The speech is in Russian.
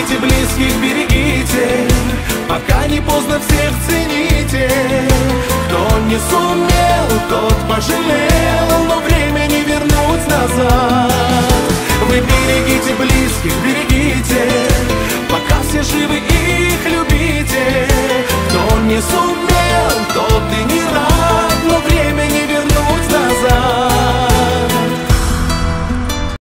берегите близких, берегите. Пока не поздно всех цените. Кто не сумел, тот пожалел. Но время не вернуть назад. Вы берегите близких, берегите. Пока все живы их любите. Кто не сумел